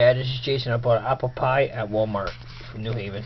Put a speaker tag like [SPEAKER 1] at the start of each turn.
[SPEAKER 1] Yeah, this is Jason. I bought an apple pie at Walmart from New Haven.